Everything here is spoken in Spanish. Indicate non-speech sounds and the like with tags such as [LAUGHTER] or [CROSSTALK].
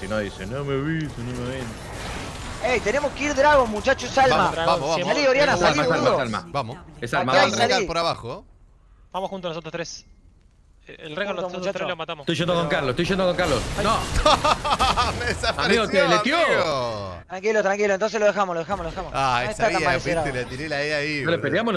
Si no dice, no me vi, no me ven. Ey, tenemos que ir Dragon, muchachos, Alma. Vamos, vamos. Salí, Oriana, salí, alma, es alma, boludo. es alma. Vamos. Es Vamos a por abajo. Vamos juntos nosotros tres. Eh, el Rengar tres lo matamos. Estoy yendo con Carlos, estoy yendo con Carlos. No, [LAUGHS] Me desapareció, Amigo, ¿te letió? Tranquilo, tranquilo, entonces lo dejamos, lo dejamos, lo dejamos. Ah, Ay, No está sabía, viste, le tiré la E ahí. no le peleamos